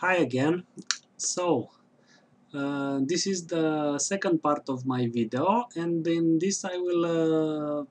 Hi again. So, uh, this is the second part of my video and in this I will uh,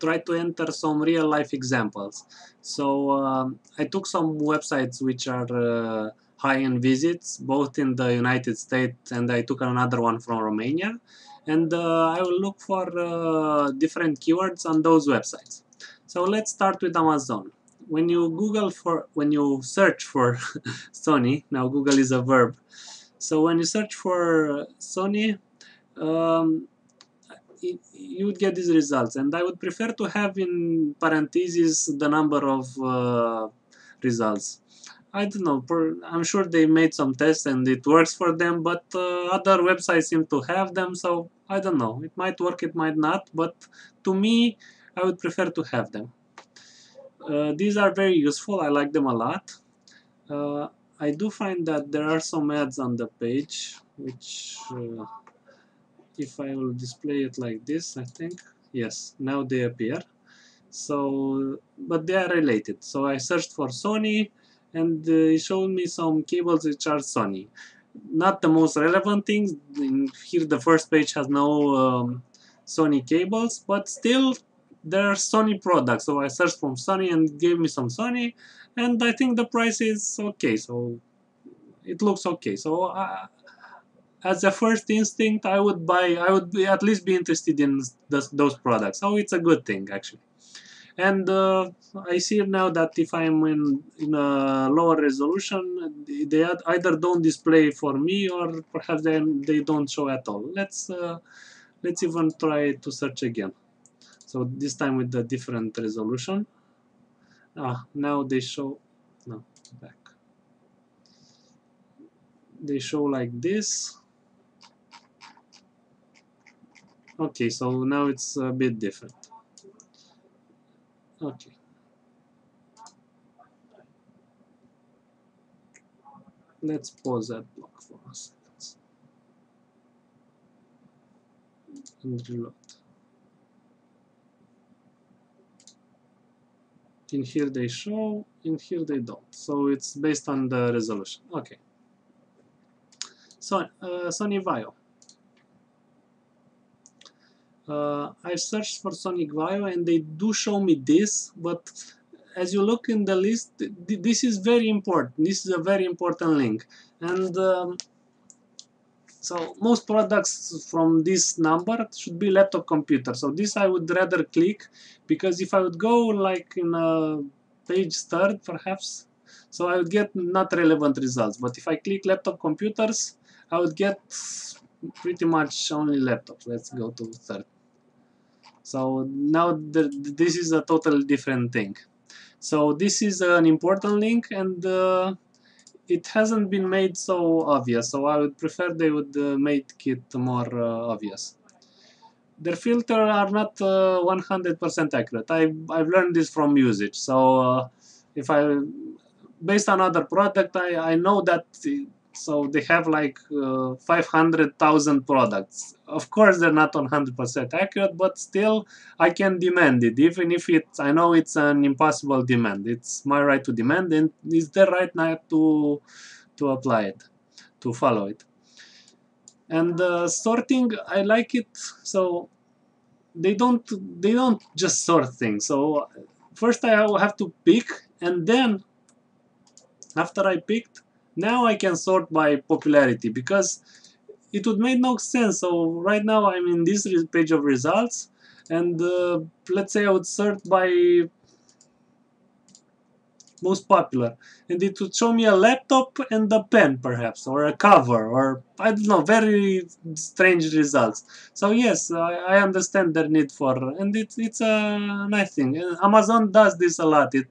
try to enter some real life examples. So, um, I took some websites which are uh, high in visits both in the United States and I took another one from Romania and uh, I will look for uh, different keywords on those websites. So let's start with Amazon when you Google for when you search for Sony now Google is a verb. So when you search for Sony um, you would get these results. And I would prefer to have in parentheses the number of uh, results. I don't know per, I'm sure they made some tests and it works for them but uh, other websites seem to have them so I don't know. It might work it might not but to me I would prefer to have them uh, these are very useful, I like them a lot. Uh, I do find that there are some ads on the page, which uh, if I will display it like this, I think, yes, now they appear. So, but they are related. So I searched for Sony and uh, it showed me some cables which are Sony. Not the most relevant things, here the first page has no um, Sony cables, but still there are Sony products. So I searched from Sony and gave me some Sony, and I think the price is okay. So it looks okay. So uh, as a first instinct, I would buy. I would be, at least be interested in those products. So it's a good thing actually. And uh, I see now that if I'm in, in a lower resolution, they either don't display for me or perhaps they, they don't show at all. Let's uh, let's even try to search again so this time with the different resolution. Ah now they show no back. They show like this. Okay so now it's a bit different. Okay. Let's pause ad block for a second. And reload in here they show, in here they don't. So it's based on the resolution. Okay. So uh, Sony Vaio. Uh, I've searched for Sony Vaio and they do show me this, but as you look in the list, this is very important. This is a very important link. And um, so most products from this number should be laptop computer. So this I would rather click because if I would go like in a page third perhaps, so I would get not relevant results. But if I click laptop computers, I would get pretty much only laptops. Let's go to third. So now this is a totally different thing. So this is an important link and uh, it hasn't been made so obvious, so I would prefer they would uh, make it more uh, obvious. Their filter are not 100% uh, accurate. I've, I've learned this from usage, so uh, if I, based on other product, I, I know that so they have like uh, 500,000 products. Of course, they're not 100% accurate, but still I can demand it, even if it's, I know it's an impossible demand. It's my right to demand, and it's their right now to, to apply it, to follow it. And uh, sorting, I like it, so they don't, they don't just sort things. So first I have to pick, and then after I picked, now I can sort by popularity because it would make no sense. So right now I'm in this page of results and uh, let's say I would sort by most popular. And it would show me a laptop and a pen perhaps or a cover or I don't know very strange results. So yes I, I understand their need for and it, it's a nice thing. Amazon does this a lot. It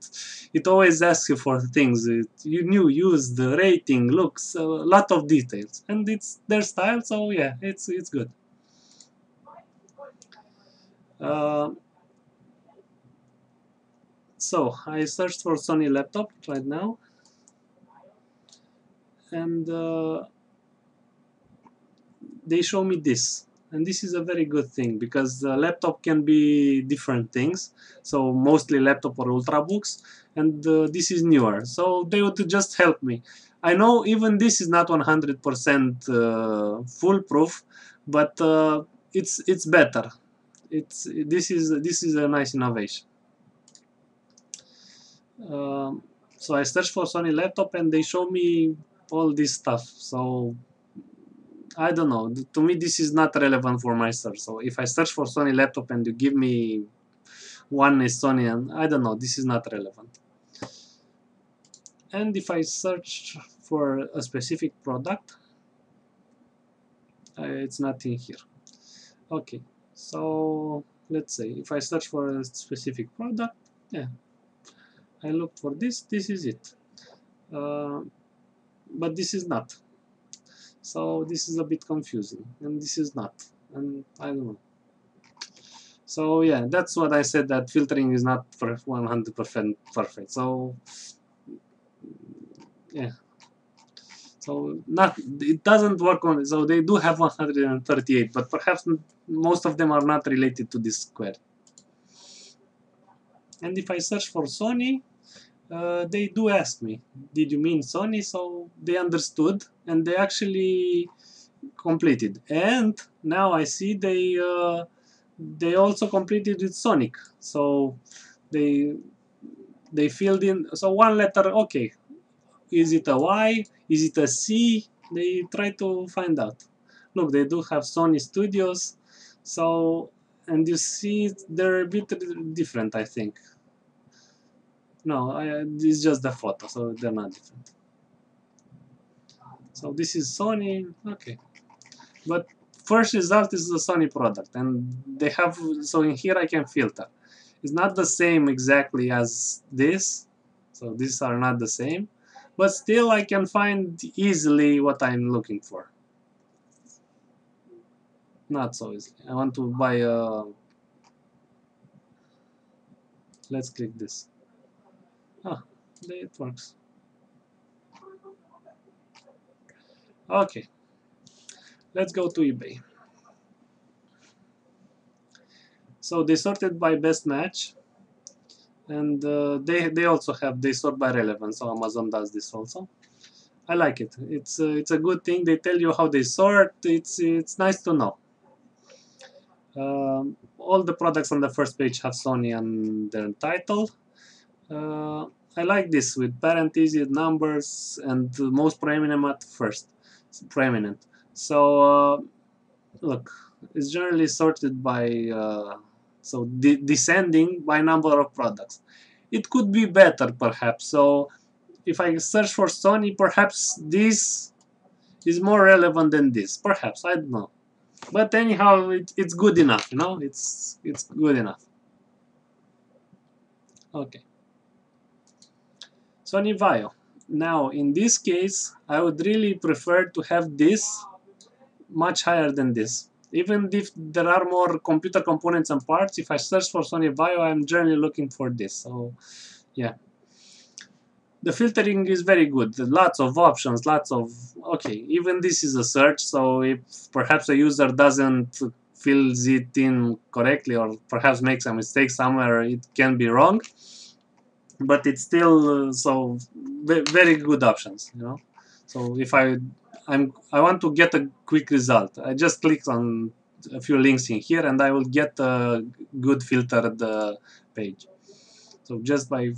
it always asks you for things. It, you new used, rating looks a lot of details. And it's their style so yeah it's it's good. Uh, so I searched for Sony laptop right now and uh, they show me this and this is a very good thing because the laptop can be different things so mostly laptop or ultrabooks and uh, this is newer. So they would just help me. I know even this is not 100% uh, foolproof, but uh, it's it's better. It's this is this is a nice innovation. Um, so I search for Sony laptop and they show me all this stuff. So I don't know. To me, this is not relevant for my search. So if I search for Sony laptop and you give me one Estonian, I don't know, this is not relevant. And if I search for a specific product, uh, it's not in here. Okay, so let's say if I search for a specific product, yeah, I look for this, this is it. Uh, but this is not. So this is a bit confusing, and this is not, and I don't know. So yeah, that's what I said that filtering is not 100% perfect. So yeah. So not it doesn't work on so they do have 138, but perhaps most of them are not related to this square. And if I search for Sony, uh, they do ask me, did you mean Sony? So they understood and they actually completed. And now I see they uh, they also completed with Sonic. So they they filled in so one letter. Okay, is it a Y? Is it a C? They try to find out. Look, they do have Sony Studios. So and you see they're a bit different, I think. No, I, it's just the photo, so they're not different. So this is Sony, okay. But first result is the Sony product, and they have, so in here I can filter. It's not the same exactly as this, so these are not the same, but still I can find easily what I'm looking for. Not so easily. I want to buy a, let's click this. Ah, it works. Okay, let's go to eBay. So they sorted by best match, and uh, they they also have they sort by relevance. So Amazon does this also. I like it. It's uh, it's a good thing. They tell you how they sort. It's it's nice to know. Um, all the products on the first page have Sony on their title. Uh, I like this with parentheses, numbers, and most prominent at first. Prominent. So uh, look, it's generally sorted by uh, so de descending by number of products. It could be better perhaps. So if I search for Sony, perhaps this is more relevant than this. Perhaps I don't know. But anyhow, it, it's good enough. You know, it's it's good enough. Okay. Sony Vaio. Now, in this case, I would really prefer to have this much higher than this. Even if there are more computer components and parts, if I search for Sony Vaio, I'm generally looking for this. So, yeah. The filtering is very good. Lots of options, lots of... Okay, even this is a search, so if perhaps a user doesn't fills it in correctly or perhaps makes a mistake somewhere, it can be wrong but it's still uh, so very good options you know? So if I I'm I want to get a quick result. I just click on a few links in here and I will get a good filtered uh, page. So just by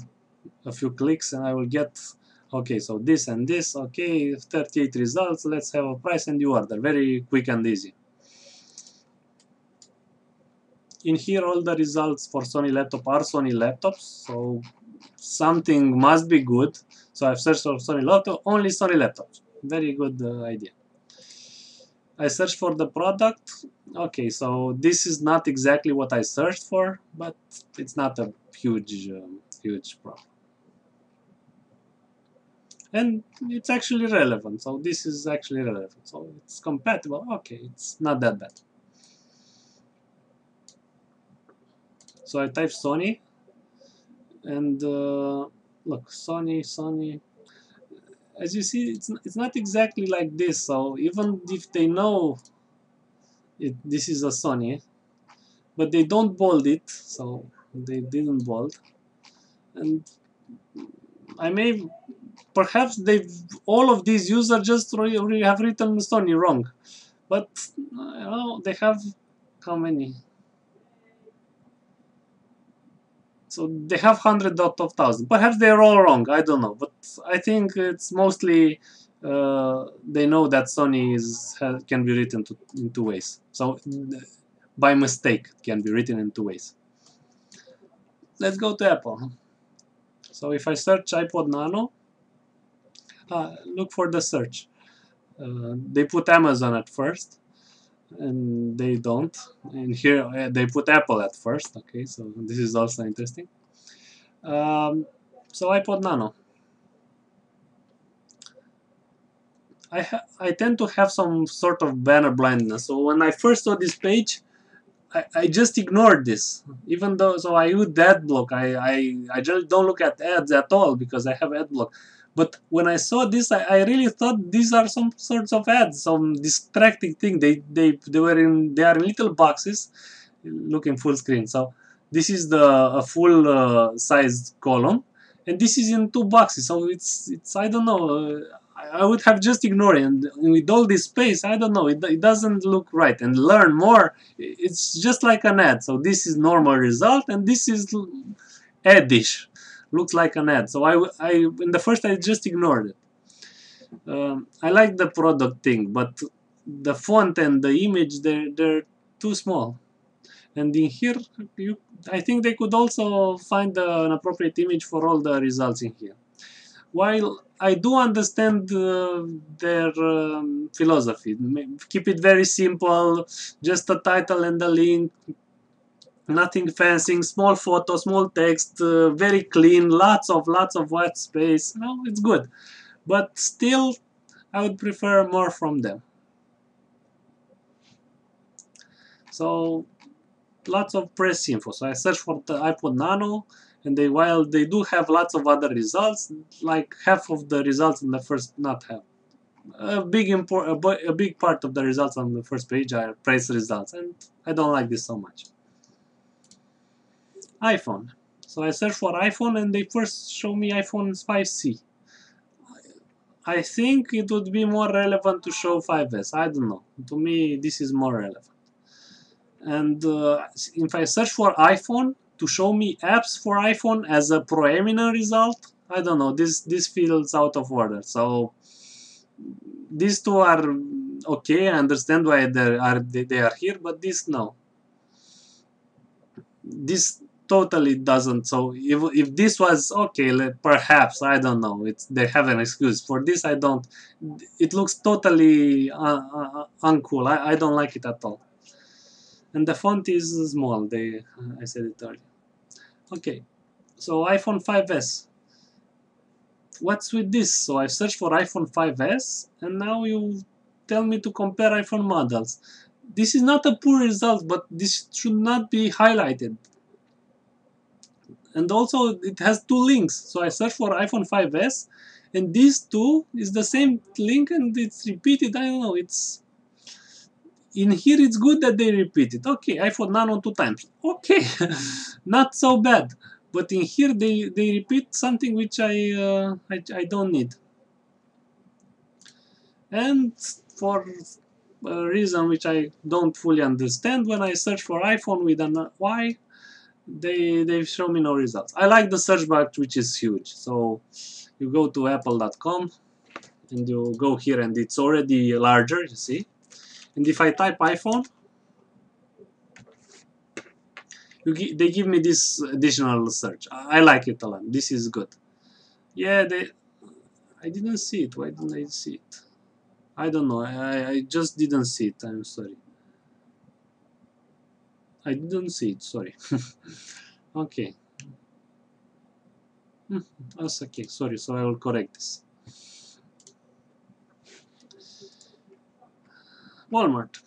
a few clicks and I will get okay so this and this okay 38 results let's have a price and you order. Very quick and easy. In here all the results for Sony laptop are Sony laptops so something must be good. So I've searched for Sony laptop, only Sony laptops. Very good uh, idea. I search for the product. Okay, so this is not exactly what I searched for, but it's not a huge, um, huge problem. And it's actually relevant, so this is actually relevant. So it's compatible. Okay, it's not that bad. So I type Sony, and uh, look Sony Sony as you see it's, it's not exactly like this. So even if they know it, this is a Sony but they don't bold it. So they didn't bold. And I may perhaps they all of these users just re, have written Sony wrong, but you know they have how many? So they have hundred out of thousand. Perhaps they're all wrong. I don't know, but I think it's mostly uh, they know that Sony is can be written to, in two ways. So by mistake, can be written in two ways. Let's go to Apple. So if I search iPod Nano, uh, look for the search. Uh, they put Amazon at first, and they don't. And here uh, they put Apple at first. Okay, so this is also interesting. Um, so iPod Nano. I I tend to have some sort of banner blindness. So when I first saw this page, I, I just ignored this. Even though so I use ad block. I, I I just don't look at ads at all because I have ad block. But when I saw this, I, I really thought these are some sorts of ads, some distracting thing. They they they were in they are in little boxes, looking full screen. So this is the a full uh, sized column, and this is in two boxes. So it's it's I don't know. Uh, I would have just ignored it. And with all this space, I don't know, it, it doesn't look right. And learn more, it's just like an ad. So this is normal result, and this is adish, looks like an ad. So I, I in the first I just ignored it. Um, I like the product thing, but the font and the image, they're, they're too small. And in here, you, I think they could also find uh, an appropriate image for all the results in here. While I do understand uh, their um, philosophy. Keep it very simple, just a title and a link, nothing fancy, small photo, small text, uh, very clean, lots of lots of white space. No, it's good, but still, I would prefer more from them. So, lots of press info. So I search for the iPod Nano and they while they do have lots of other results like half of the results in the first not half a big import a, big part of the results on the first page are price results and I don't like this so much iPhone. So I search for iPhone and they first show me iPhone 5C I think it would be more relevant to show 5S I don't know. To me this is more relevant. And uh, if I search for iPhone to show me apps for iPhone as a proeminent result, I don't know, this, this feels out of order. So these two are okay, I understand why they are, they are here, but this no. This totally doesn't, so if, if this was okay, perhaps, I don't know, it's, they have an excuse. For this I don't, it looks totally uh, uh, uncool, I, I don't like it at all and the font is small they I said it earlier Okay, so iPhone 5s. What's with this? So I searched for iPhone 5s and now you tell me to compare iPhone models. This is not a poor result, but this should not be highlighted. And also it has two links. So I search for iPhone 5s and these two is the same link and it's repeated. I don't know, it's in here it's good that they repeat it. Okay, iPhone Nano two times. Okay, not so bad. But in here they, they repeat something which I, uh, I, I don't need. And for a reason which I don't fully understand, when I search for iPhone with an Y, they, they show me no results. I like the search bar which is huge. So you go to apple.com and you go here and it's already larger, you see? And if I type iPhone they give me this additional search. I like it a lot. This is good. Yeah they I didn't see it. Why didn't I see it? I don't know. I, I just didn't see it. I'm sorry I didn't see it sorry okay hmm, that's okay sorry so I will correct this Walmart.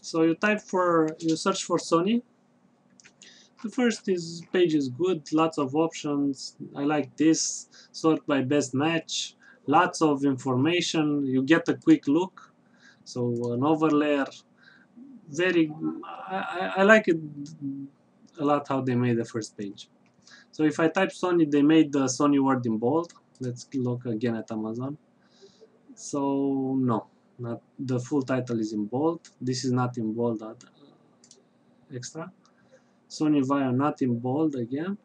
So you type for, you search for Sony. The first is page is good, lots of options. I like this, sort by best match, lots of information. You get a quick look. So an overlayer, very, I, I like it a lot how they made the first page. So if I type Sony, they made the Sony word in bold. Let's look again at Amazon. So no, not the full title is in bold. This is not in bold uh, extra. Sony Vaio not in bold again.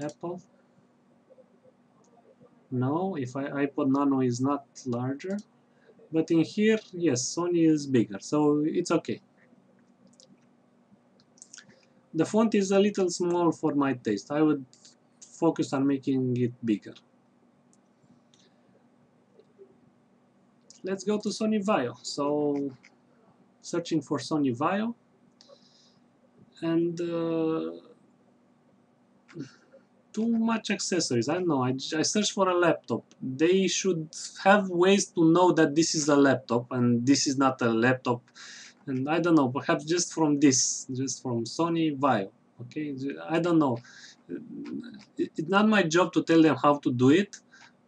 Apple. No, if I iPod Nano is not larger. But in here, yes, Sony is bigger, so it's okay. The font is a little small for my taste. I would focus on making it bigger. Let's go to Sony Vaio. So, searching for Sony Vaio. And uh, too much accessories. I don't know. I, I searched for a laptop. They should have ways to know that this is a laptop and this is not a laptop. And I don't know. Perhaps just from this, just from Sony Vaio. Okay, I don't know. It's not my job to tell them how to do it,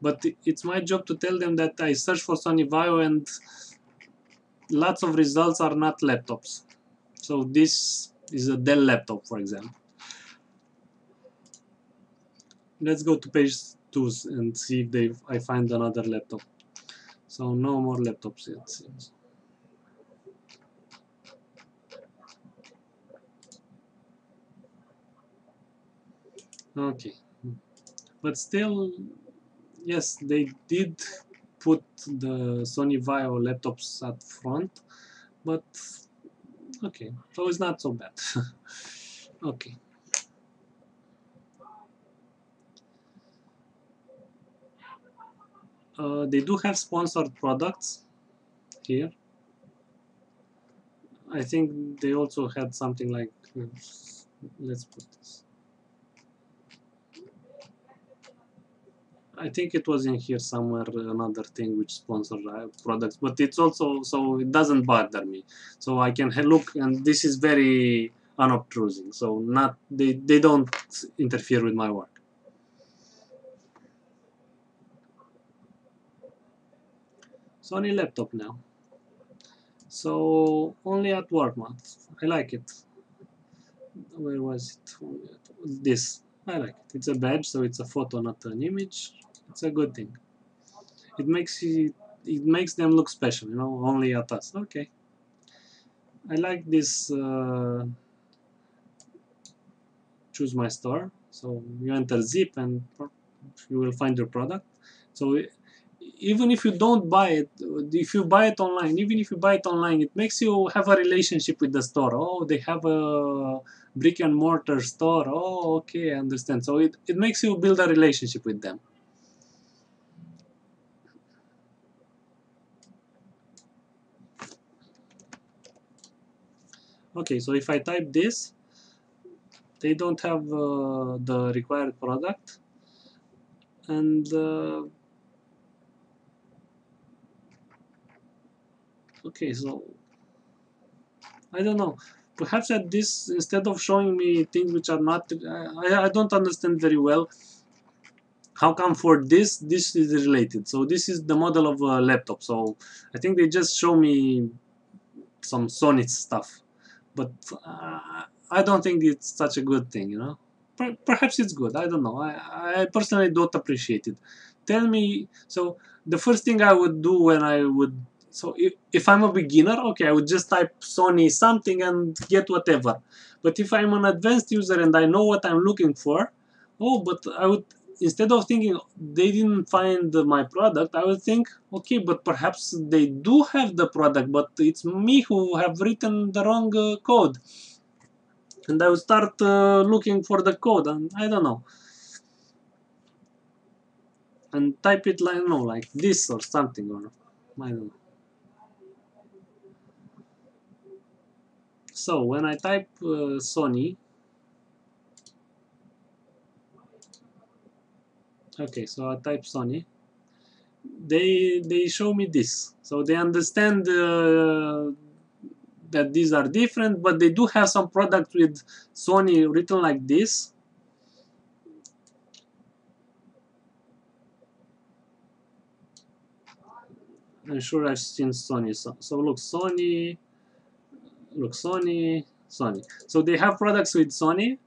but it's my job to tell them that I search for Sony Vaio and lots of results are not laptops. So this is a Dell laptop, for example let's go to page 2 and see if they I find another laptop. So no more laptops yet seems. Okay. But still yes they did put the Sony Vaio laptops at front but okay. So it's not so bad. Okay uh, they do have sponsored products here. I think they also had something like let's put this. I think it was in here somewhere another thing which sponsored uh, products but it's also so it doesn't bother me. So I can look and this is very unobtrusive so not they, they don't interfere with my work Sony laptop now. So only at Walmart. I like it. Where was it? This. I like it. It's a badge, so it's a photo, not an image. It's a good thing. It makes it, it makes them look special, you know, only at us. Okay. I like this uh, choose my store. So you enter zip and you will find your product. So even if you don't buy it, if you buy it online, even if you buy it online, it makes you have a relationship with the store. Oh, they have a brick and mortar store. Oh, okay, I understand. So it, it makes you build a relationship with them. Okay, so if I type this, they don't have uh, the required product. And uh, okay so I don't know. Perhaps at this instead of showing me things which are not I, I don't understand very well how come for this this is related. So this is the model of a laptop. So I think they just show me some Sony stuff. But uh, I don't think it's such a good thing you know. Per perhaps it's good. I don't know. I, I personally don't appreciate it. Tell me so the first thing I would do when I would so if, if I'm a beginner, okay, I would just type Sony something and get whatever. But if I'm an advanced user and I know what I'm looking for, oh, but I would, instead of thinking they didn't find my product, I would think, okay, but perhaps they do have the product, but it's me who have written the wrong uh, code. And I would start uh, looking for the code, and I don't know. And type it like, no, like this or something, or I don't know. So when I type uh, Sony, okay, so I type Sony, they they show me this. So they understand uh, that these are different, but they do have some products with Sony written like this. I'm sure I've seen Sony. So, so look, Sony, look Sony Sony so they have products with Sony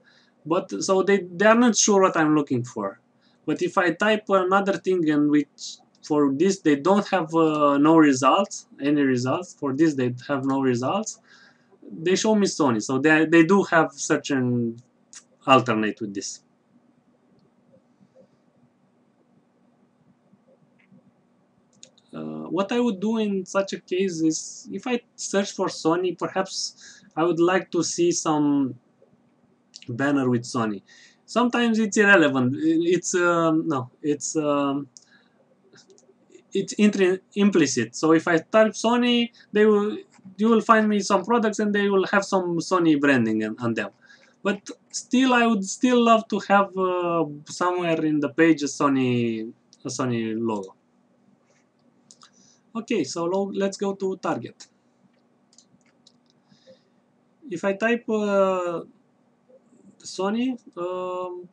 but so they, they are not sure what I'm looking for. But if I type another thing and which for this they don't have uh, no results, any results, for this they have no results, they show me Sony. So they, they do have such an alternate with this. Uh, what I would do in such a case is if I search for Sony, perhaps I would like to see some banner with Sony. Sometimes it's irrelevant. It's um, no, it's um, it's implicit. So if I type Sony, they will you will find me some products and they will have some Sony branding on them. But still, I would still love to have uh, somewhere in the page a Sony a Sony logo. Okay, so let's go to target. If I type uh, Sony, um,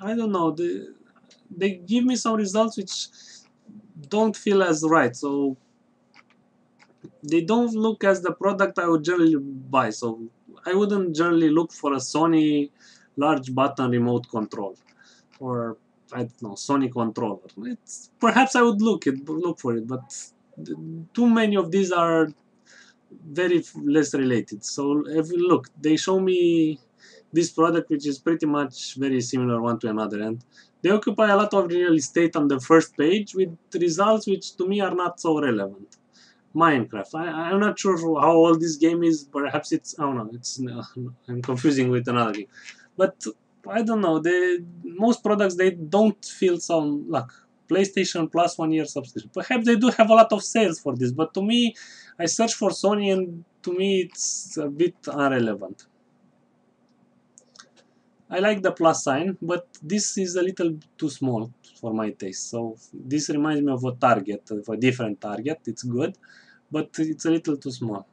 I don't know, they, they give me some results which don't feel as right, so they don't look as the product I would generally buy, so I wouldn't generally look for a Sony large button remote control or I don't know Sony controller. It's perhaps I would look it look for it, but too many of these are very less related. So if you look, they show me this product which is pretty much very similar one to another and they occupy a lot of real estate on the first page with results which to me are not so relevant. Minecraft. I, I'm not sure how old this game is. Perhaps it's I don't know. It's uh, I'm confusing with another game, but I don't know. The most products they don't feel some like PlayStation Plus one year subscription. Perhaps they do have a lot of sales for this, but to me, I search for Sony and to me it's a bit irrelevant. I like the plus sign, but this is a little too small for my taste. So this reminds me of a target, of a different target. It's good, but it's a little too small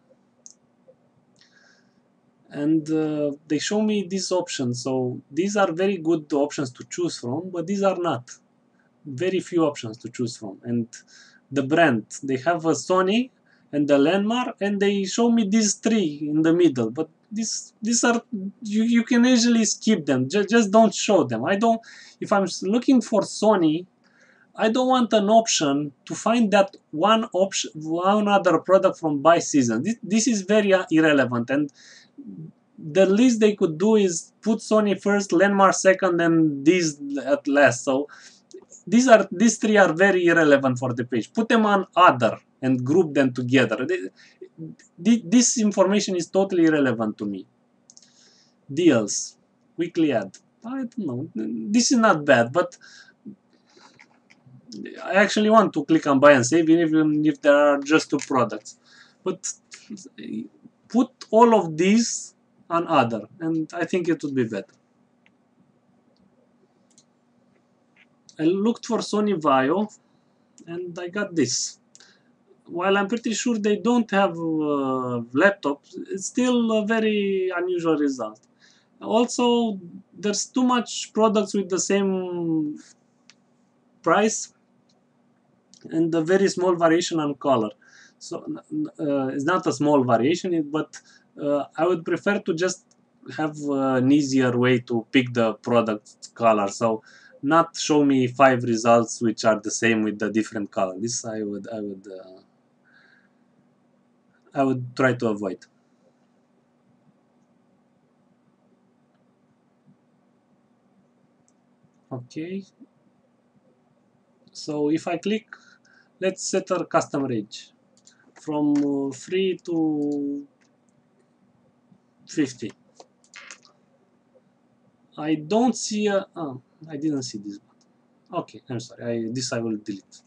and uh, they show me these options. So these are very good options to choose from but these are not. Very few options to choose from. And the brand they have a Sony and the landmark and they show me these three in the middle. But these these are you, you can easily skip them. Just, just don't show them. I don't if I'm looking for Sony I don't want an option to find that one option one other product from buy season. This, this is very irrelevant. And the least they could do is put Sony first, Landmark second, and these at last. So these are these three are very irrelevant for the page. Put them on other and group them together. This information is totally irrelevant to me. Deals, weekly ad. I don't know. This is not bad, but I actually want to click on buy and save even if there are just two products. But put all of these on other and I think it would be better. I looked for Sony Vaio and I got this. While I'm pretty sure they don't have uh, laptops, it's still a very unusual result. Also, there's too much products with the same price and a very small variation on color. So uh, it's not a small variation, but uh, I would prefer to just have an easier way to pick the product color. So not show me five results which are the same with the different color. This I would I would uh, I would try to avoid. Okay. So if I click, let's set our custom range from uh, free to 50 I don't see a oh, I didn't see this button. Okay I'm sorry I, this I will delete.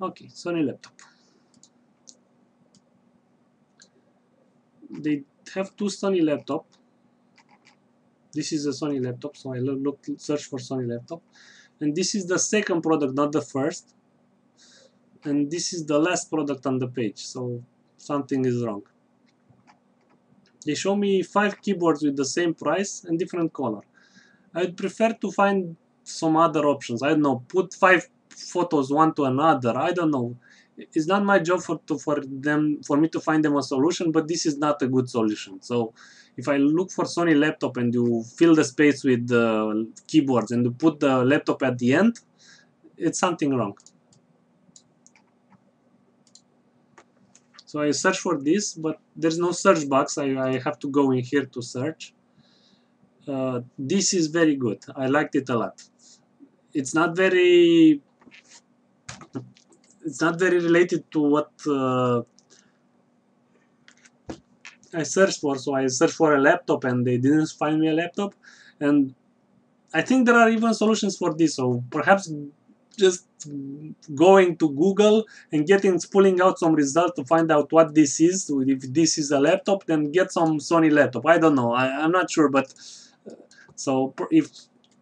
Okay Sony laptop. They have two Sony laptop. This is a Sony laptop so I look search for Sony laptop. And this is the second product not the first and this is the last product on the page so something is wrong. They show me five keyboards with the same price and different color. I would prefer to find some other options. I don't know, put five photos one to another. I don't know. it's not my job for to, for them for me to find them a solution but this is not a good solution so if I look for Sony laptop and you fill the space with the keyboards and you put the laptop at the end it's something wrong so I search for this but there's no search box I, I have to go in here to search uh, this is very good I liked it a lot it's not very it's not very related to what uh, I searched for. So I searched for a laptop and they didn't find me a laptop. And I think there are even solutions for this. So perhaps just going to Google and getting pulling out some results to find out what this is. If this is a laptop, then get some Sony laptop. I don't know. I, I'm not sure, but uh, so if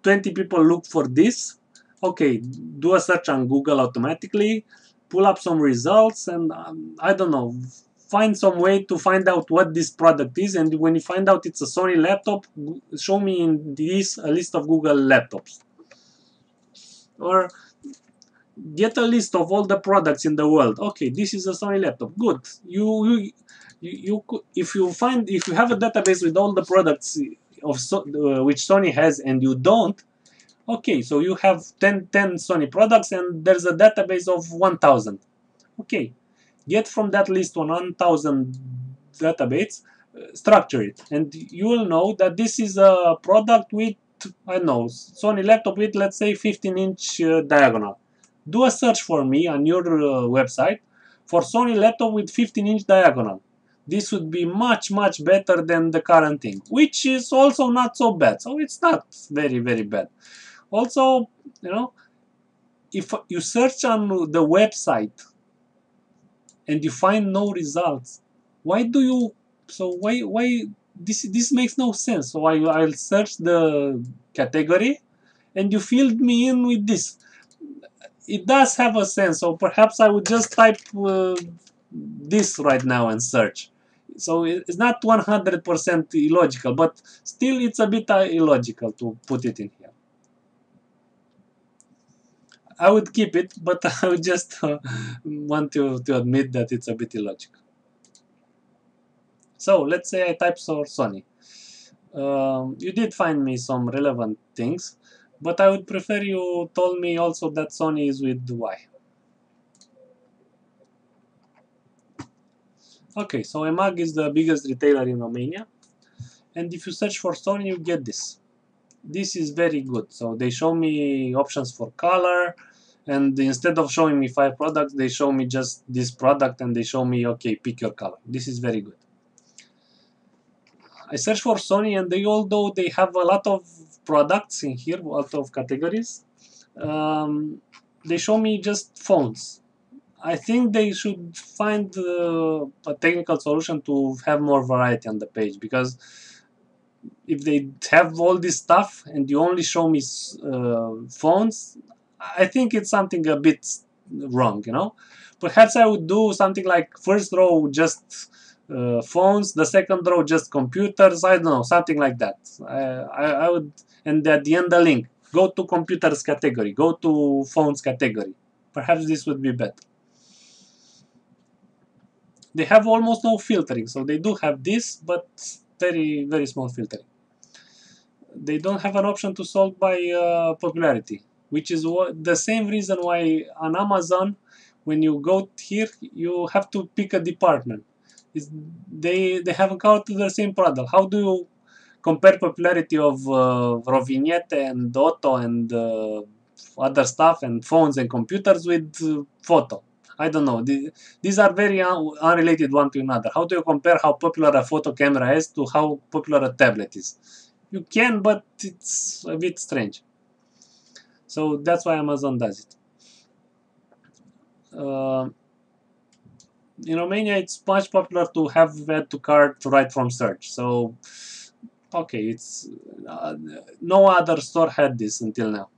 20 people look for this, okay, do a search on Google automatically, pull up some results, and um, I don't know, find some way to find out what this product is and when you find out it's a Sony laptop show me in this a list of Google laptops or get a list of all the products in the world. Okay this is a Sony laptop. Good. You you you, you if you find if you have a database with all the products of so, uh, which Sony has and you don't okay so you have 10 10 Sony products and there's a database of 1000 okay get from that list 1000 database, uh, structure it, and you will know that this is a product with, I know, Sony laptop with, let's say, 15 inch uh, diagonal. Do a search for me on your uh, website for Sony laptop with 15 inch diagonal. This would be much, much better than the current thing, which is also not so bad. So it's not very, very bad. Also, you know, if you search on the website and you find no results why do you so why why this this makes no sense so I, I'll search the category and you filled me in with this it does have a sense so perhaps I would just type uh, this right now and search so it's not 100% illogical but still it's a bit uh, illogical to put it in here I would keep it, but I would just uh, want to, to admit that it's a bit illogical. So let's say I type Sony. Um, you did find me some relevant things, but I would prefer you told me also that Sony is with Y. Okay, so eMAG is the biggest retailer in Romania, and if you search for Sony, you get this this is very good. So they show me options for color and instead of showing me five products, they show me just this product and they show me, okay, pick your color. This is very good. I search for Sony and they, although they have a lot of products in here, a lot of categories, um, they show me just phones. I think they should find uh, a technical solution to have more variety on the page because if they have all this stuff and you only show me uh, phones, I think it's something a bit wrong, you know. Perhaps I would do something like first row just uh, phones, the second row just computers. I don't know, something like that. I, I, I would, and at the end the link. Go to computers category. Go to phones category. Perhaps this would be better. They have almost no filtering, so they do have this, but very, very small filtering. They don't have an option to sort by uh, popularity, which is the same reason why on Amazon, when you go here, you have to pick a department. They, they haven't counted the same product. How do you compare popularity of uh, Rovignette and Auto and uh, other stuff and phones and computers with uh, photo? I don't know. These are very un unrelated one to another. How do you compare how popular a photo camera is to how popular a tablet is? You can, but it's a bit strange. So that's why Amazon does it. Uh, in Romania, it's much popular to have add to cart to right from search. So, okay, it's uh, no other store had this until now.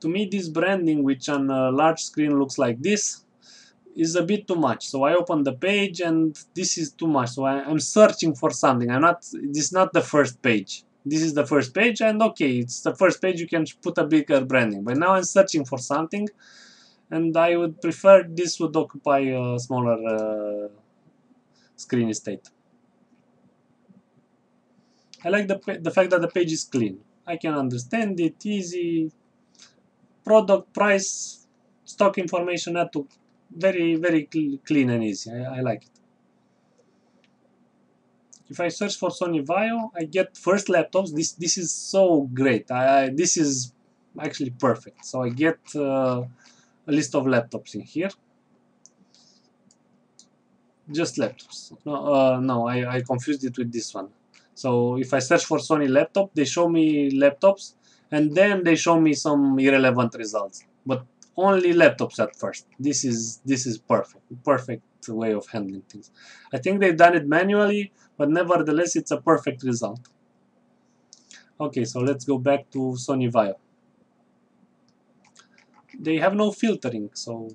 To me this branding which on a large screen looks like this is a bit too much. So I open the page and this is too much. So I, am searching for something. I'm not this is not the first page. This is the first page and okay it's the first page you can put a bigger branding. But now I'm searching for something and I would prefer this would occupy a smaller uh, screen estate. I like the, the fact that the page is clean. I can understand it, easy, product, price, stock information add to very, very clean and easy. I, I like it. If I search for Sony Vaio, I get first laptops. This this is so great. I, this is actually perfect. So I get uh, a list of laptops in here. Just laptops. No, uh, no, I, I confused it with this one. So if I search for Sony laptop, they show me laptops and then they show me some irrelevant results. But only laptops at first. This is this is perfect. Perfect way of handling things. I think they've done it manually, but nevertheless it's a perfect result. Okay, so let's go back to Sony Vaio. They have no filtering, so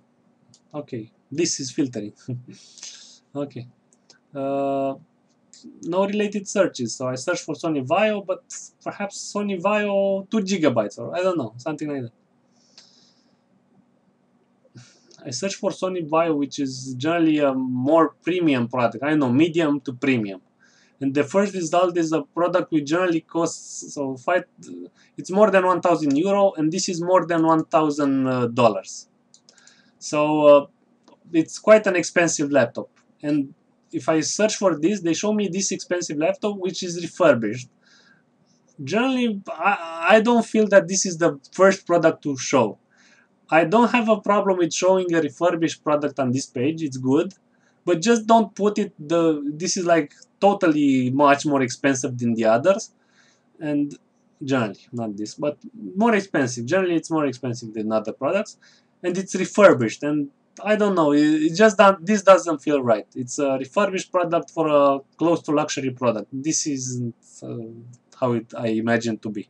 okay, this is filtering. okay. Uh, no related searches. So I search for Sony Vaio, but perhaps Sony Vaio 2 gigabytes or I don't know, something like that. I search for Sony Vaio, which is generally a more premium product. I know, medium to premium. And the first result is a product which generally costs, so five, it's more than 1,000 euro, and this is more than 1,000 uh, dollars. So uh, it's quite an expensive laptop. And if I search for this, they show me this expensive laptop which is refurbished. Generally, I, I don't feel that this is the first product to show. I don't have a problem with showing a refurbished product on this page, it's good, but just don't put it, the this is like totally much more expensive than the others, and generally, not this, but more expensive, generally it's more expensive than other products, and it's refurbished, and I don't know. It, just that this doesn't feel right. It's a refurbished product for a close to luxury product. This isn't uh, how it I imagine to be.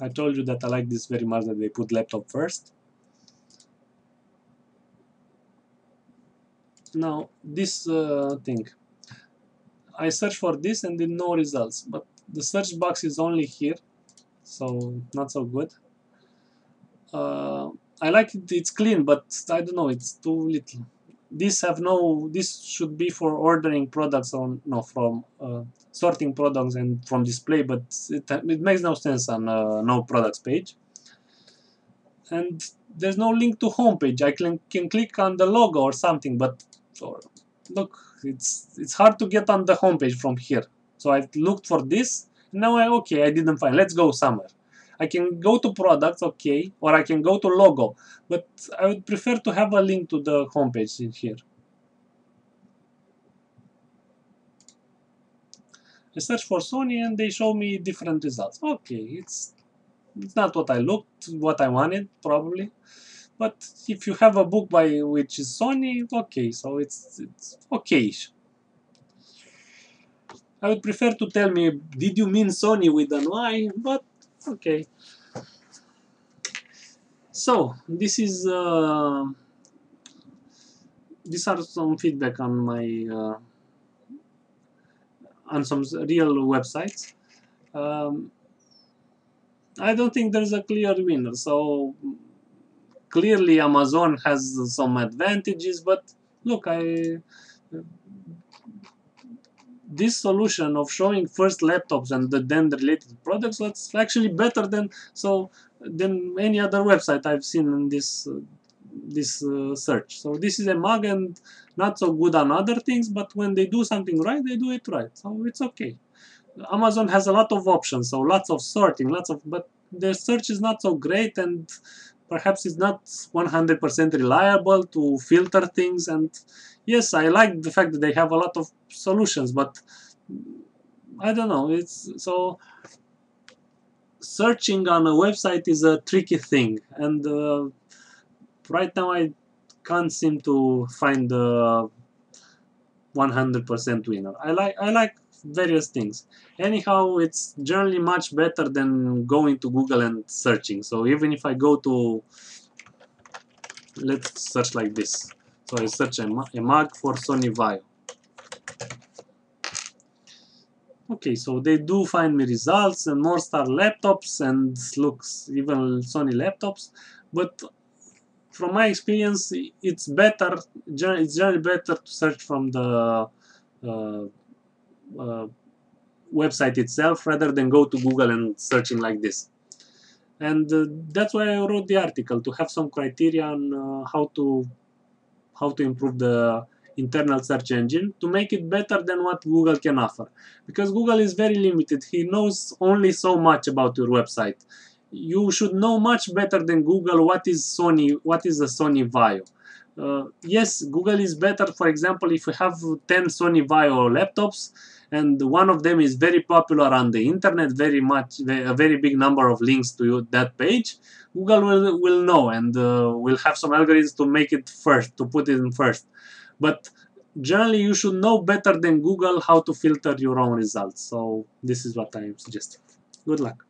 I told you that I like this very much that they put laptop first. Now this uh, thing. I search for this and then no results, but the search box is only here, so not so good. Uh, I like it, it's clean, but I don't know, it's too little. This have no, this should be for ordering products on, no, from uh, sorting products and from display, but it, it makes no sense on uh, no products page. And there's no link to homepage. I can, can click on the logo or something, but or, look, it's it's hard to get on the homepage from here. So I looked for this. Now I okay, I didn't find. Let's go somewhere. I can go to products, okay, or I can go to logo, but I would prefer to have a link to the homepage in here. I search for Sony and they show me different results. Okay, it's it's not what I looked, what I wanted, probably. But if you have a book by which is Sony, okay, so it's it's okay-ish. I would prefer to tell me, did you mean Sony with an Y? But okay so this is uh, these are some feedback on my uh, on some real websites um, I don't think there's a clear winner so clearly Amazon has some advantages but look I this solution of showing first laptops and the, then related products that's actually better than so than any other website I've seen in this uh, this uh, search. So this is eMAG and not so good on other things, but when they do something right, they do it right. So it's okay. Amazon has a lot of options, so lots of sorting, lots of, but their search is not so great and perhaps it's not 100% reliable to filter things. And yes I like the fact that they have a lot of solutions but I don't know. It's so searching on a website is a tricky thing. And uh, right now I can't seem to find the 100% winner. I like I like various things anyhow it's generally much better than going to Google and searching so even if I go to let's search like this so I search a, eMAG for Sony Vaio. Okay, so they do find me results and more star laptops and looks even Sony laptops, but from my experience, it's better. It's generally better to search from the uh, uh, website itself rather than go to Google and searching like this. And uh, that's why I wrote the article to have some criteria on uh, how to how to improve the internal search engine to make it better than what Google can offer. Because Google is very limited. He knows only so much about your website. You should know much better than Google what is Sony, what is a Sony Vaio. Uh, yes, Google is better, for example, if you have 10 Sony Vaio laptops, and one of them is very popular on the internet, very much, a very big number of links to that page, Google will, will know and uh, will have some algorithms to make it first, to put it in first. But generally you should know better than Google how to filter your own results. So this is what I am suggesting. Good luck.